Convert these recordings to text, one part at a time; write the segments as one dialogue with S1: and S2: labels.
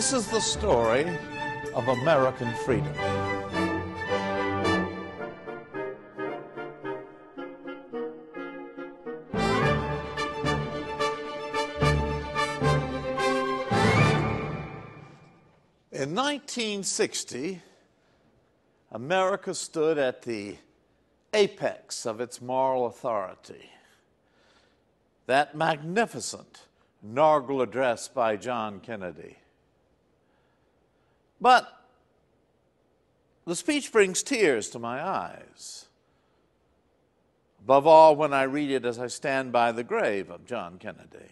S1: This is the story of American freedom. In 1960, America stood at the apex of its moral authority. That magnificent inaugural address by John Kennedy. But the speech brings tears to my eyes. Above all, when I read it as I stand by the grave of John Kennedy.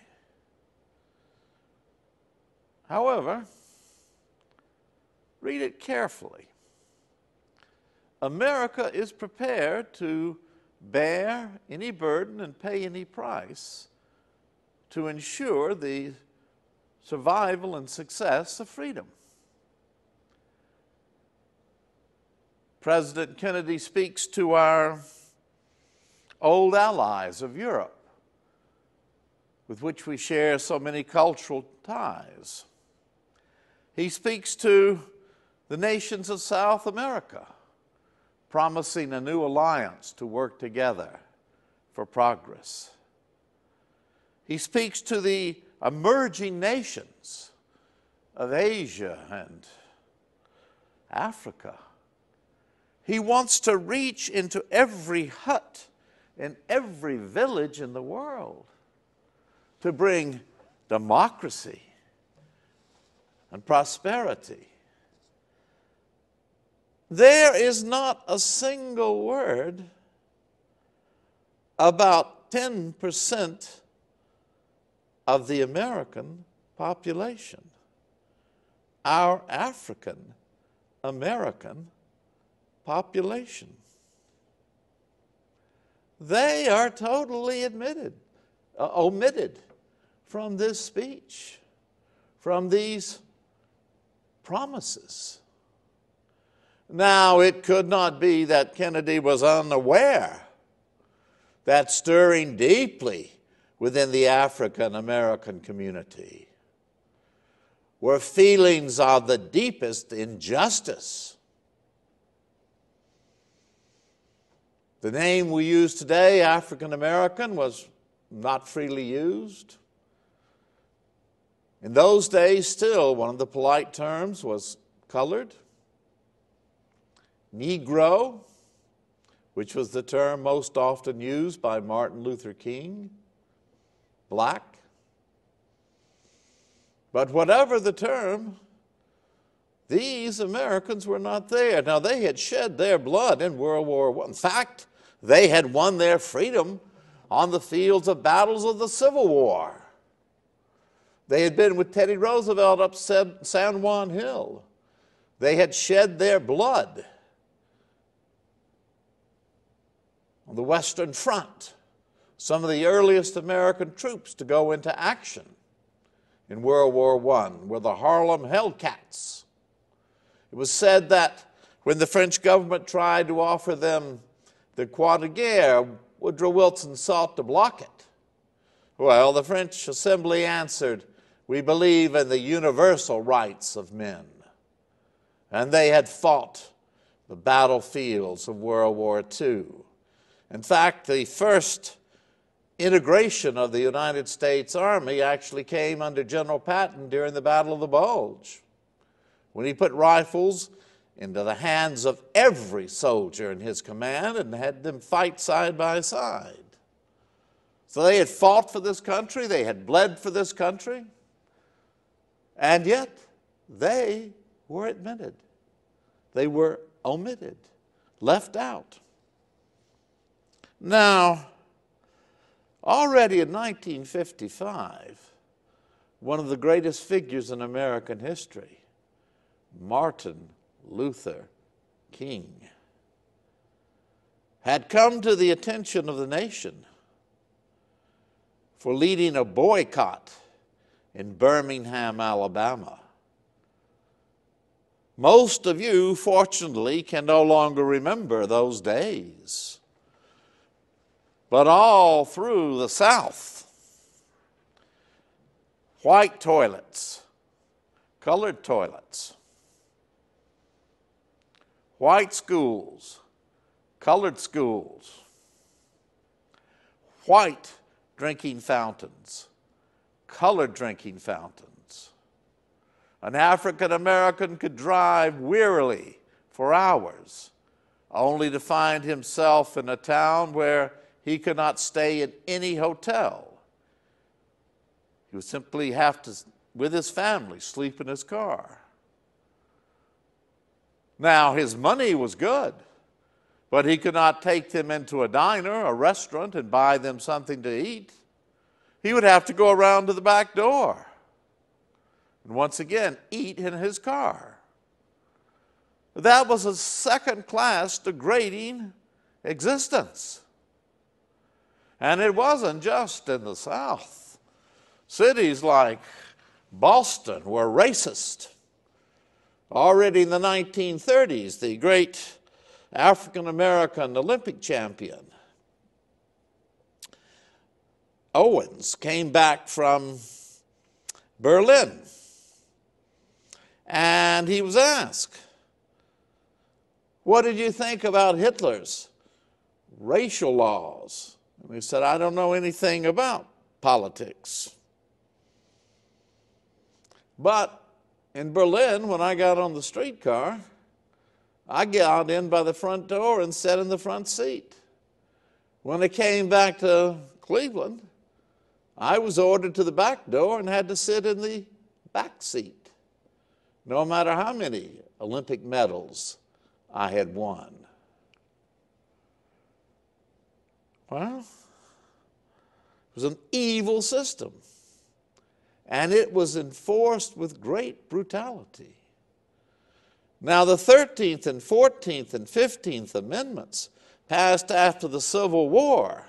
S1: However, read it carefully. America is prepared to bear any burden and pay any price to ensure the survival and success of freedom. President Kennedy speaks to our old allies of Europe, with which we share so many cultural ties. He speaks to the nations of South America promising a new alliance to work together for progress. He speaks to the emerging nations of Asia and Africa. He wants to reach into every hut in every village in the world to bring democracy and prosperity. There is not a single word about 10% of the American population, our African American population. They are totally admitted, uh, omitted from this speech, from these promises. Now, it could not be that Kennedy was unaware that stirring deeply within the African American community were feelings of the deepest injustice. The name we use today, African American, was not freely used. In those days, still, one of the polite terms was colored. Negro, which was the term most often used by Martin Luther King, black. But whatever the term, these Americans were not there. Now, they had shed their blood in World War I. In fact, they had won their freedom on the fields of battles of the Civil War. They had been with Teddy Roosevelt up San Juan Hill. They had shed their blood on the Western Front, some of the earliest American troops to go into action in World War I were the Harlem Hellcats. It was said that when the French government tried to offer them the Croix de Guerre, Woodrow Wilson sought to block it. Well, the French Assembly answered, We believe in the universal rights of men. And they had fought the battlefields of World War II. In fact, the first integration of the United States Army actually came under General Patton during the Battle of the Bulge, when he put rifles into the hands of every soldier in his command and had them fight side by side. So they had fought for this country, they had bled for this country, and yet they were admitted. They were omitted, left out. Now, already in 1955, one of the greatest figures in American history, Martin Luther King, had come to the attention of the nation for leading a boycott in Birmingham, Alabama. Most of you, fortunately, can no longer remember those days but all through the South. White toilets, colored toilets, white schools, colored schools, white drinking fountains, colored drinking fountains. An African American could drive wearily for hours, only to find himself in a town where he could not stay in any hotel. He would simply have to, with his family, sleep in his car. Now, his money was good, but he could not take them into a diner, a restaurant, and buy them something to eat. He would have to go around to the back door and once again eat in his car. That was a second class degrading existence. And it wasn't just in the South. Cities like Boston were racist. Already in the 1930s, the great African American Olympic champion Owens came back from Berlin and he was asked, What did you think about Hitler's racial laws? And he said, I don't know anything about politics. But in Berlin, when I got on the streetcar, I got in by the front door and sat in the front seat. When I came back to Cleveland, I was ordered to the back door and had to sit in the back seat, no matter how many Olympic medals I had won. Well, it was an evil system, and it was enforced with great brutality. Now, the 13th and 14th and 15th Amendments, passed after the Civil War,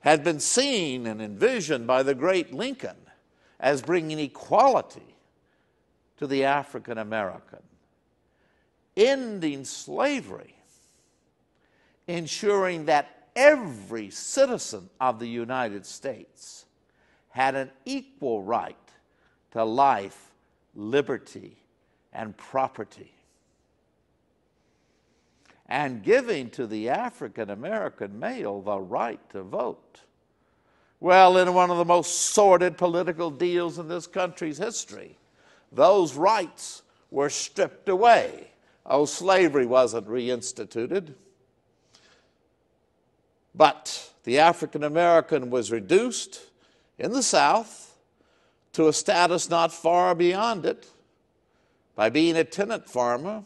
S1: had been seen and envisioned by the great Lincoln as bringing equality to the African American, ending slavery, ensuring that every citizen of the United States had an equal right to life, liberty, and property. And giving to the African American male the right to vote. Well, in one of the most sordid political deals in this country's history, those rights were stripped away. Oh, slavery wasn't reinstituted. But the African American was reduced in the South to a status not far beyond it by being a tenant farmer,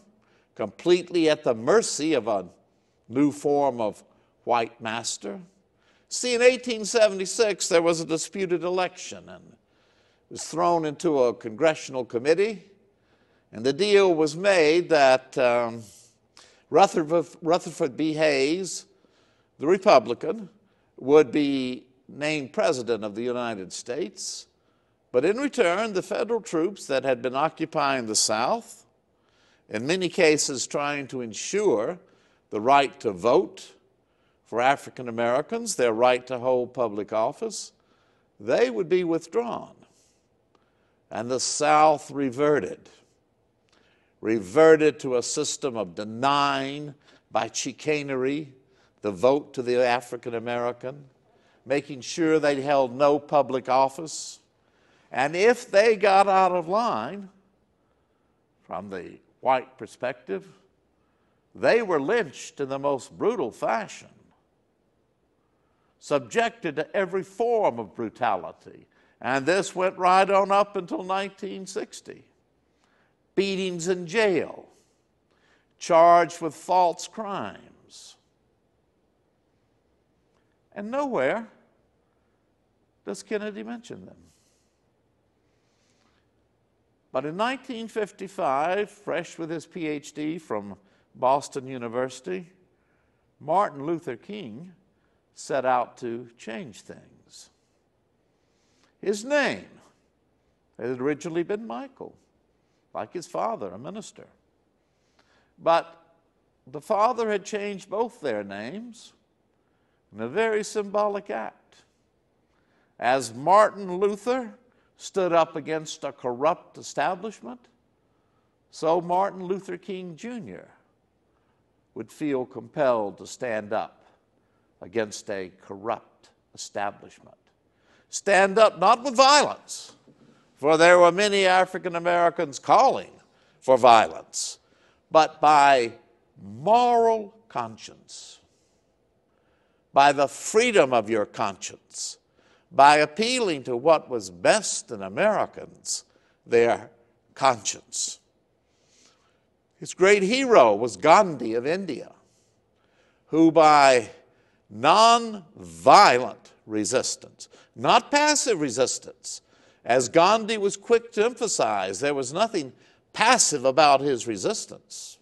S1: completely at the mercy of a new form of white master. See, in 1876, there was a disputed election and it was thrown into a congressional committee, and the deal was made that um, Rutherford, Rutherford B. Hayes the Republican, would be named President of the United States. But in return, the federal troops that had been occupying the South, in many cases trying to ensure the right to vote for African Americans, their right to hold public office, they would be withdrawn. And the South reverted, reverted to a system of denying by chicanery the vote to the African American, making sure they held no public office. And if they got out of line, from the white perspective, they were lynched in the most brutal fashion, subjected to every form of brutality. And this went right on up until 1960. Beatings in jail, charged with false crimes and nowhere does Kennedy mention them. But in 1955, fresh with his PhD from Boston University, Martin Luther King set out to change things. His name had originally been Michael, like his father, a minister. But the father had changed both their names in a very symbolic act. As Martin Luther stood up against a corrupt establishment, so Martin Luther King Jr. would feel compelled to stand up against a corrupt establishment. Stand up not with violence, for there were many African Americans calling for violence, but by moral conscience, by the freedom of your conscience, by appealing to what was best in Americans, their conscience. His great hero was Gandhi of India, who by non-violent resistance, not passive resistance, as Gandhi was quick to emphasize, there was nothing passive about his resistance,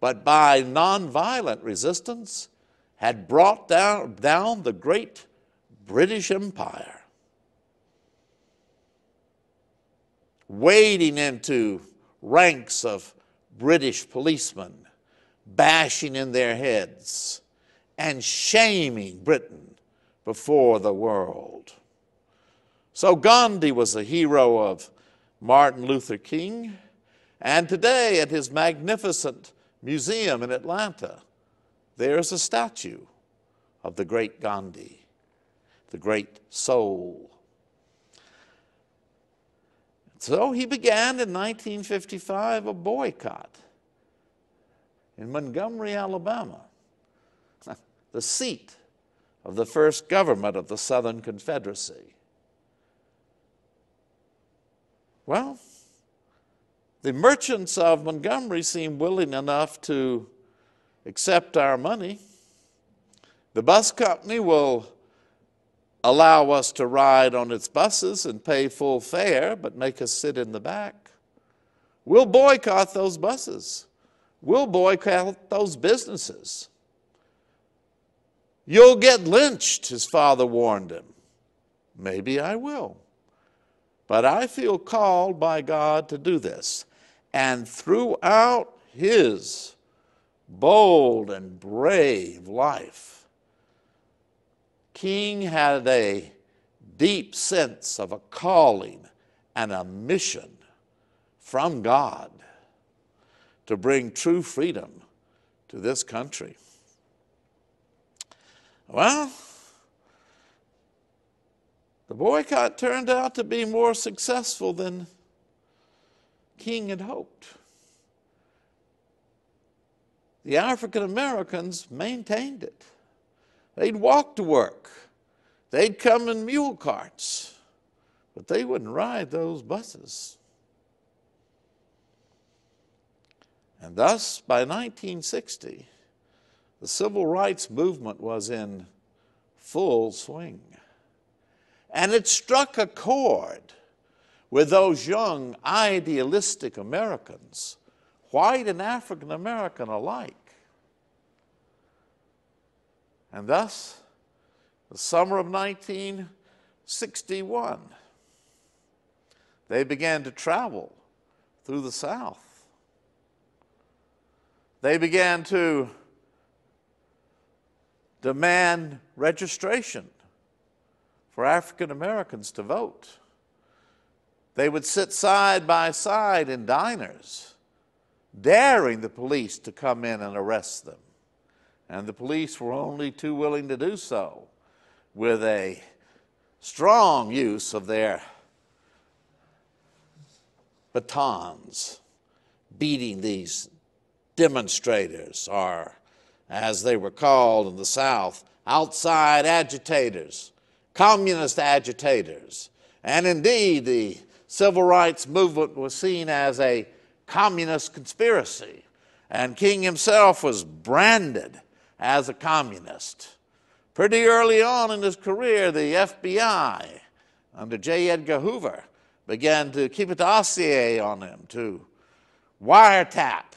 S1: but by nonviolent resistance had brought down, down the great British Empire, wading into ranks of British policemen, bashing in their heads and shaming Britain before the world. So Gandhi was a hero of Martin Luther King, and today at his magnificent museum in Atlanta, there's a statue of the great Gandhi, the great soul. So he began in 1955 a boycott in Montgomery, Alabama, the seat of the first government of the Southern Confederacy. Well, the merchants of Montgomery seemed willing enough to accept our money. The bus company will allow us to ride on its buses and pay full fare, but make us sit in the back. We'll boycott those buses. We'll boycott those businesses. You'll get lynched, his father warned him. Maybe I will. But I feel called by God to do this. And throughout his bold and brave life, King had a deep sense of a calling and a mission from God to bring true freedom to this country. Well, the boycott turned out to be more successful than King had hoped. The African Americans maintained it. They'd walk to work. They'd come in mule carts, but they wouldn't ride those buses. And thus, by 1960, the civil rights movement was in full swing. And it struck a chord with those young, idealistic Americans, white and African American alike. And thus, the summer of 1961, they began to travel through the South. They began to demand registration for African Americans to vote. They would sit side by side in diners, daring the police to come in and arrest them. And the police were only too willing to do so with a strong use of their batons, beating these demonstrators, or as they were called in the South, outside agitators communist agitators. And indeed, the civil rights movement was seen as a communist conspiracy. And King himself was branded as a communist. Pretty early on in his career, the FBI, under J. Edgar Hoover, began to keep a dossier on him, to wiretap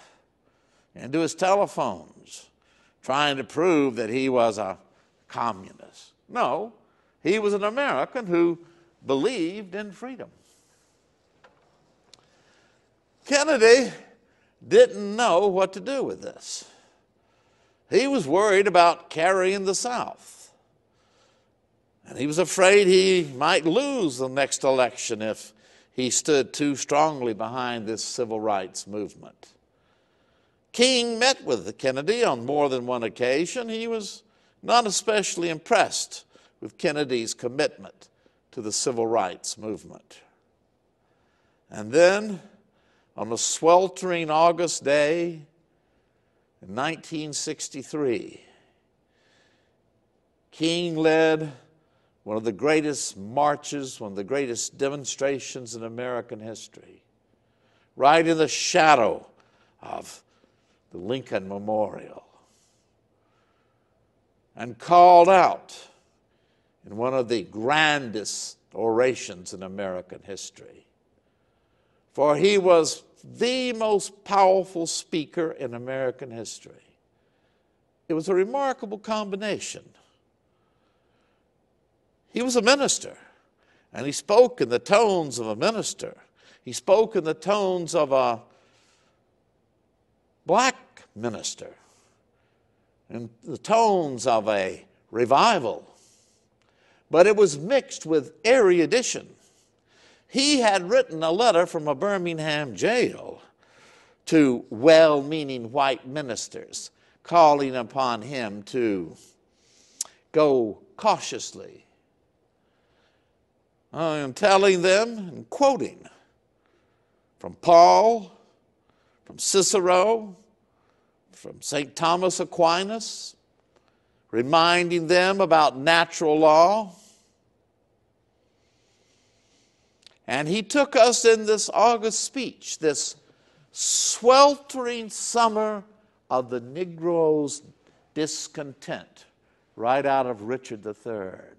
S1: into his telephones, trying to prove that he was a communist. No, he was an American who believed in freedom. Kennedy didn't know what to do with this. He was worried about carrying the South. And he was afraid he might lose the next election if he stood too strongly behind this civil rights movement. King met with Kennedy on more than one occasion. He was not especially impressed with Kennedy's commitment to the civil rights movement. And then, on a sweltering August day in 1963, King led one of the greatest marches, one of the greatest demonstrations in American history, right in the shadow of the Lincoln Memorial, and called out in one of the grandest orations in American history. For he was the most powerful speaker in American history. It was a remarkable combination he was a minister, and he spoke in the tones of a minister. He spoke in the tones of a black minister, in the tones of a revival. But it was mixed with erudition. He had written a letter from a Birmingham jail to well meaning white ministers, calling upon him to go cautiously I am telling them and quoting from Paul, from Cicero, from St. Thomas Aquinas, reminding them about natural law. And he took us in this August speech, this sweltering summer of the Negro's discontent, right out of Richard III.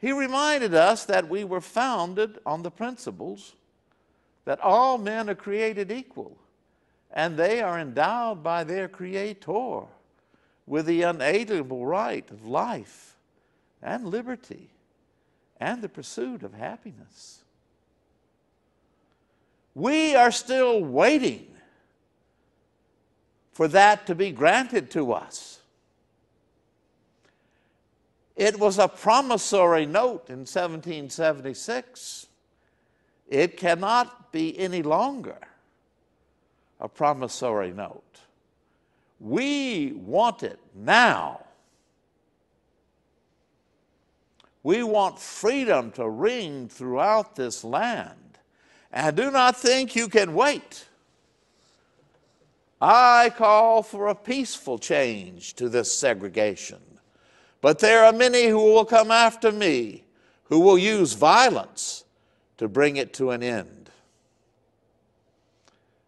S1: He reminded us that we were founded on the principles that all men are created equal and they are endowed by their Creator with the unalienable right of life and liberty and the pursuit of happiness. We are still waiting for that to be granted to us. It was a promissory note in 1776. It cannot be any longer a promissory note. We want it now. We want freedom to ring throughout this land. And do not think you can wait. I call for a peaceful change to this segregation. But there are many who will come after me who will use violence to bring it to an end.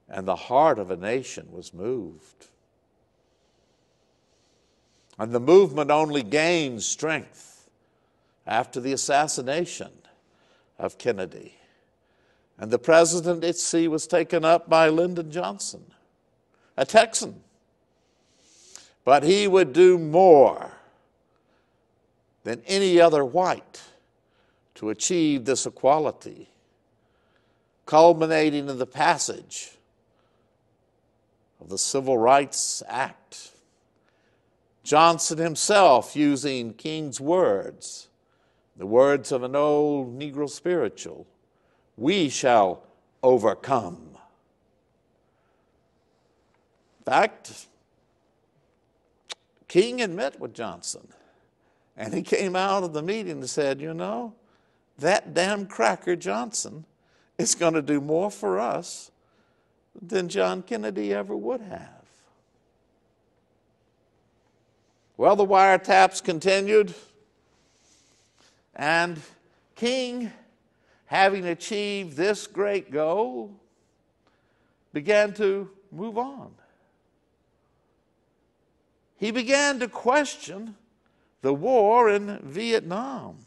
S1: And the heart of a nation was moved. And the movement only gained strength after the assassination of Kennedy. And the presidency was taken up by Lyndon Johnson, a Texan. But he would do more than any other white to achieve this equality, culminating in the passage of the Civil Rights Act. Johnson himself using King's words, the words of an old Negro spiritual, we shall overcome. In fact, King had met with Johnson. And he came out of the meeting and said, You know, that damn cracker Johnson is going to do more for us than John Kennedy ever would have. Well, the wiretaps continued, and King, having achieved this great goal, began to move on. He began to question the war in Vietnam.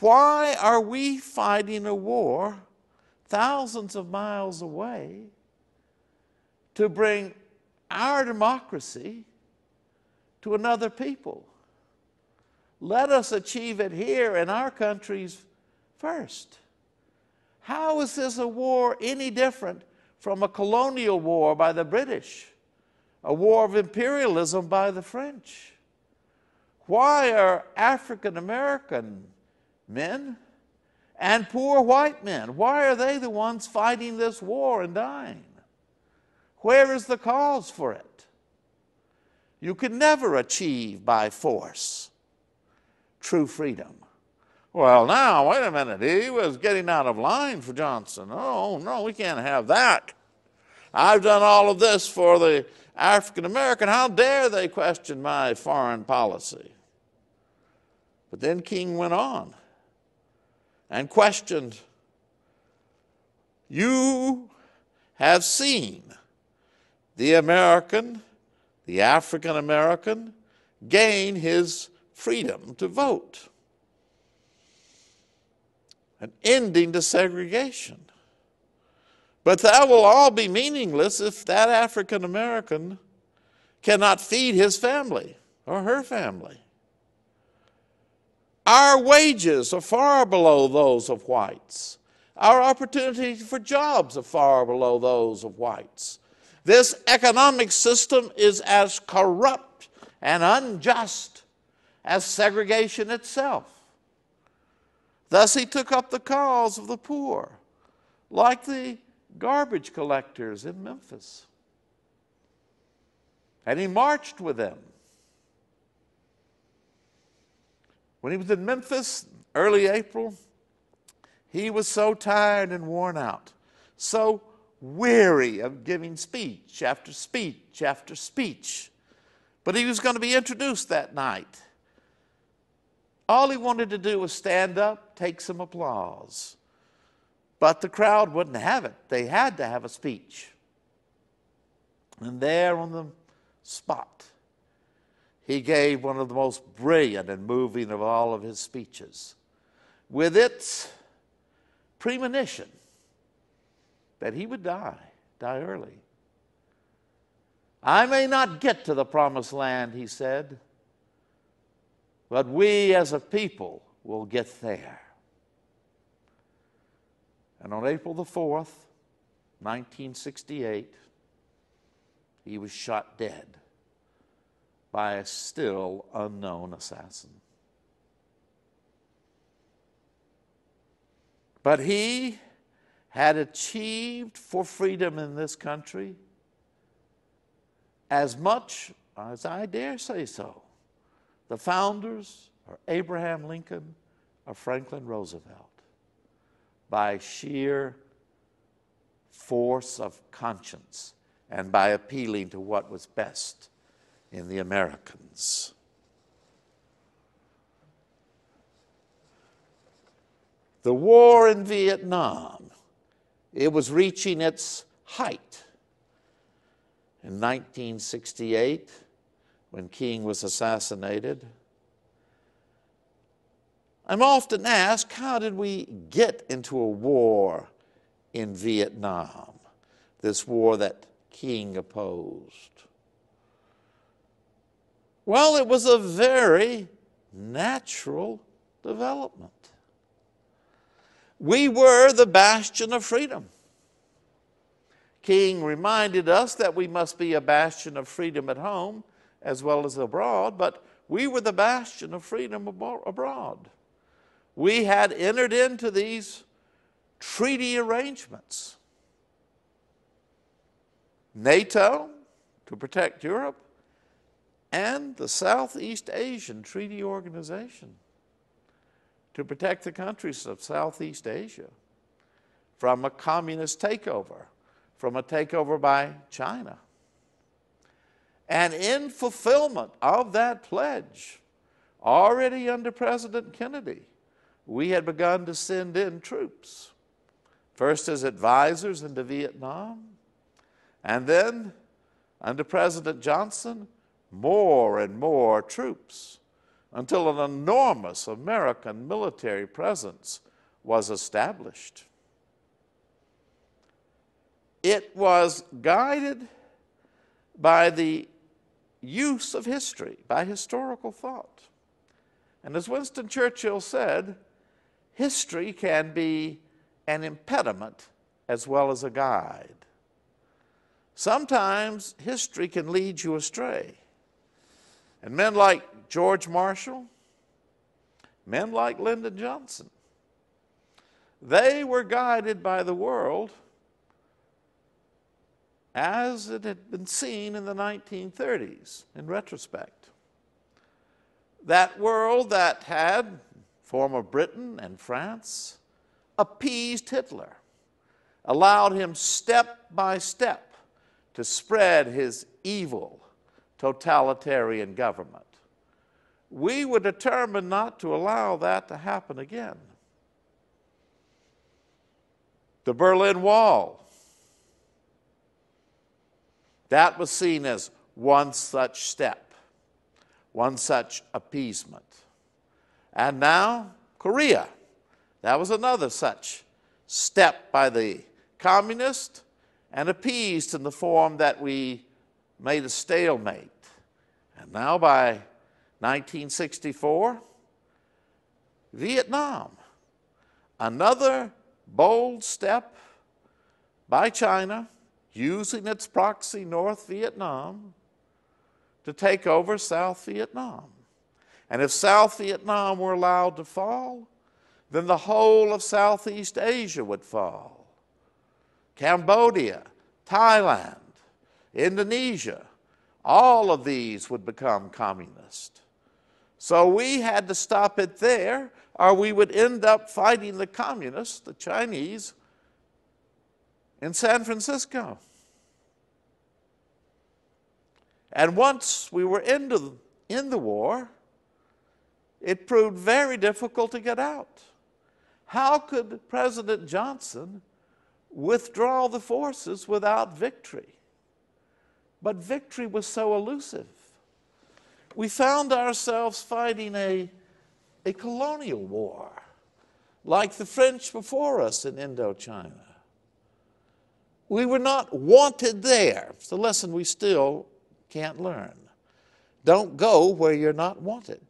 S1: Why are we fighting a war thousands of miles away to bring our democracy to another people? Let us achieve it here in our countries first. How is this a war any different from a colonial war by the British? a war of imperialism by the French. Why are African American men and poor white men, why are they the ones fighting this war and dying? Where is the cause for it? You can never achieve by force true freedom. Well, now, wait a minute. He was getting out of line for Johnson. Oh, no, we can't have that. I've done all of this for the African American. How dare they question my foreign policy? But then King went on and questioned, You have seen the American, the African American, gain his freedom to vote, an ending to segregation. But that will all be meaningless if that African American cannot feed his family or her family. Our wages are far below those of whites. Our opportunities for jobs are far below those of whites. This economic system is as corrupt and unjust as segregation itself. Thus, he took up the cause of the poor, like the garbage collectors in Memphis. And he marched with them. When he was in Memphis, early April, he was so tired and worn out, so weary of giving speech after speech after speech. But he was going to be introduced that night. All he wanted to do was stand up, take some applause. But the crowd wouldn't have it. They had to have a speech. And there on the spot, he gave one of the most brilliant and moving of all of his speeches, with its premonition that he would die, die early. I may not get to the promised land, he said, but we as a people will get there. And on April the 4th, 1968, he was shot dead by a still unknown assassin. But he had achieved for freedom in this country as much as I dare say so. The founders are Abraham Lincoln or Franklin Roosevelt by sheer force of conscience and by appealing to what was best in the Americans. The war in Vietnam, it was reaching its height in 1968 when King was assassinated. I'm often asked, how did we get into a war in Vietnam? This war that King opposed. Well, it was a very natural development. We were the bastion of freedom. King reminded us that we must be a bastion of freedom at home as well as abroad, but we were the bastion of freedom abroad we had entered into these treaty arrangements. NATO to protect Europe, and the Southeast Asian Treaty Organization to protect the countries of Southeast Asia from a communist takeover, from a takeover by China. And in fulfillment of that pledge, already under President Kennedy, we had begun to send in troops, first as advisors into Vietnam, and then under President Johnson, more and more troops until an enormous American military presence was established. It was guided by the use of history, by historical thought. And as Winston Churchill said, history can be an impediment as well as a guide. Sometimes history can lead you astray. And men like George Marshall, men like Lyndon Johnson, they were guided by the world as it had been seen in the 1930s in retrospect. That world that had former Britain and France appeased Hitler, allowed him step by step to spread his evil totalitarian government. We were determined not to allow that to happen again. The Berlin Wall that was seen as one such step, one such appeasement. And now, Korea. That was another such step by the communist and appeased in the form that we made a stalemate. And now, by 1964, Vietnam, another bold step by China using its proxy North Vietnam to take over South Vietnam. And if South Vietnam were allowed to fall, then the whole of Southeast Asia would fall. Cambodia, Thailand, Indonesia, all of these would become communist. So we had to stop it there, or we would end up fighting the communists, the Chinese, in San Francisco. And once we were into, in the war, it proved very difficult to get out. How could President Johnson withdraw the forces without victory? But victory was so elusive. We found ourselves fighting a, a colonial war, like the French before us in Indochina. We were not wanted there. It's a lesson we still can't learn. Don't go where you're not wanted.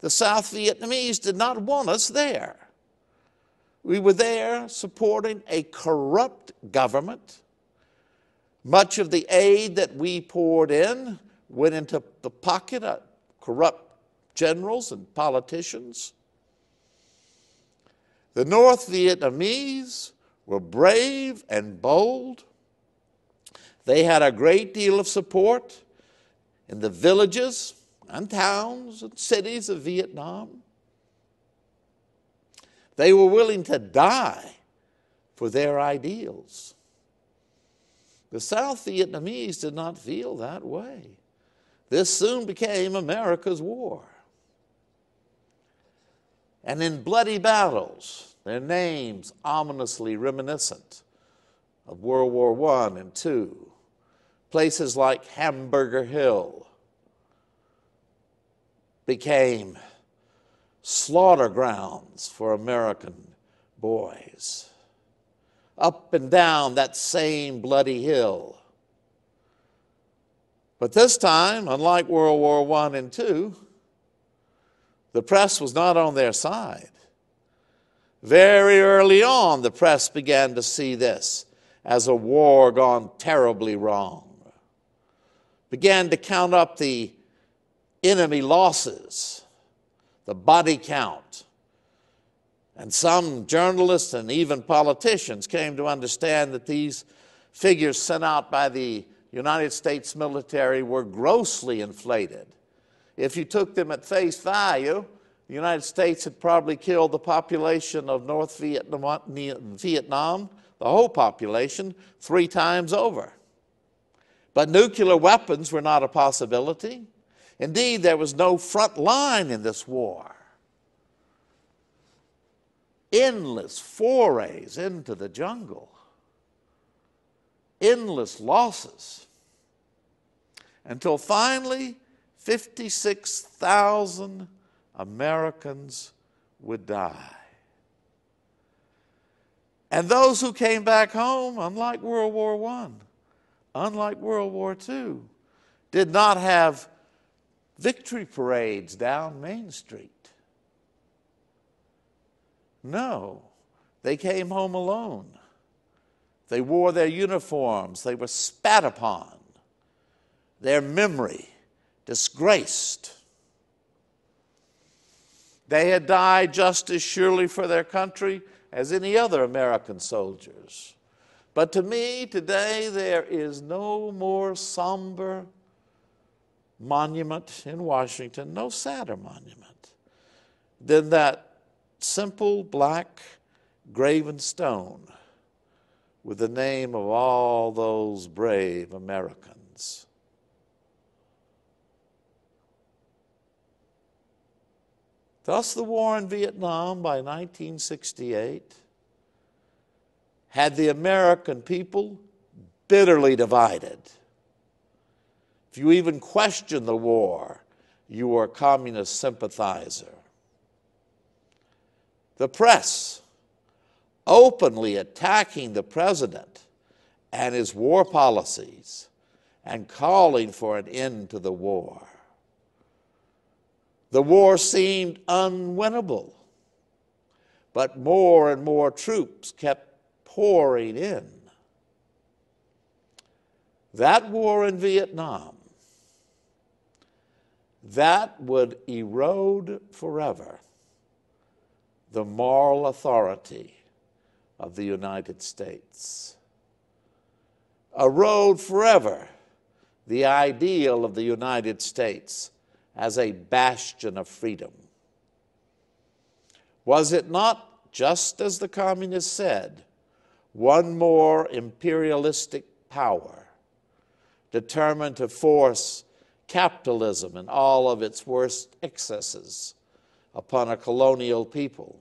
S1: The South Vietnamese did not want us there. We were there supporting a corrupt government. Much of the aid that we poured in went into the pocket of corrupt generals and politicians. The North Vietnamese were brave and bold. They had a great deal of support in the villages and towns and cities of Vietnam. They were willing to die for their ideals. The South Vietnamese did not feel that way. This soon became America's war. And in bloody battles, their names ominously reminiscent of World War I and II, places like Hamburger Hill became slaughter grounds for American boys. Up and down that same bloody hill. But this time, unlike World War I and II, the press was not on their side. Very early on, the press began to see this as a war gone terribly wrong. Began to count up the enemy losses, the body count. And some journalists and even politicians came to understand that these figures sent out by the United States military were grossly inflated. If you took them at face value, the United States had probably killed the population of North Vietnam, the whole population, three times over. But nuclear weapons were not a possibility. Indeed, there was no front line in this war. Endless forays into the jungle, endless losses, until finally 56,000 Americans would die. And those who came back home, unlike World War I, unlike World War II, did not have victory parades down Main Street. No, they came home alone. They wore their uniforms, they were spat upon, their memory disgraced. They had died just as surely for their country as any other American soldiers. But to me, today, there is no more somber monument in Washington, no sadder monument than that simple black graven stone with the name of all those brave Americans. Thus, the war in Vietnam by 1968 had the American people bitterly divided. If you even question the war, you were a communist sympathizer. The press openly attacking the president and his war policies and calling for an end to the war. The war seemed unwinnable, but more and more troops kept pouring in. That war in Vietnam that would erode forever the moral authority of the United States, erode forever the ideal of the United States as a bastion of freedom. Was it not, just as the communists said, one more imperialistic power determined to force capitalism and all of its worst excesses upon a colonial people,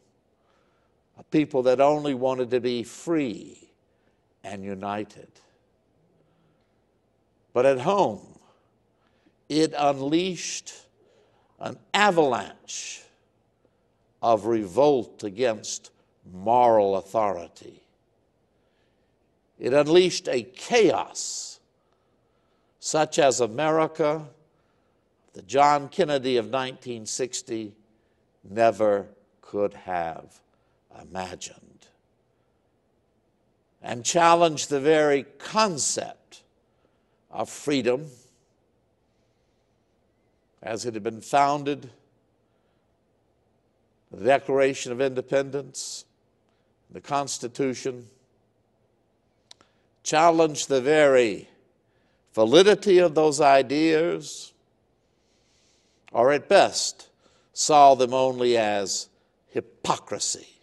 S1: a people that only wanted to be free and united. But at home, it unleashed an avalanche of revolt against moral authority. It unleashed a chaos such as America the John Kennedy of 1960 never could have imagined. And challenged the very concept of freedom as it had been founded, the Declaration of Independence, the Constitution, challenged the very validity of those ideas or at best saw them only as hypocrisy.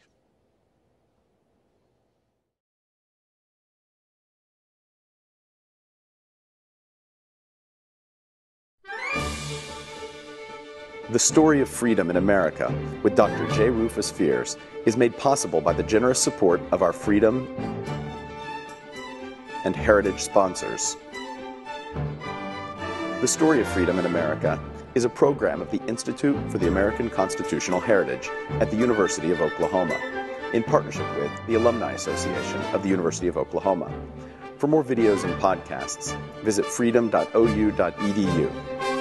S2: The story of freedom in America with Dr. J. Rufus Fears is made possible by the generous support of our freedom and heritage sponsors. The story of freedom in America is a program of the Institute for the American Constitutional Heritage at the University of Oklahoma, in partnership with the Alumni Association of the University of Oklahoma. For more videos and podcasts, visit freedom.ou.edu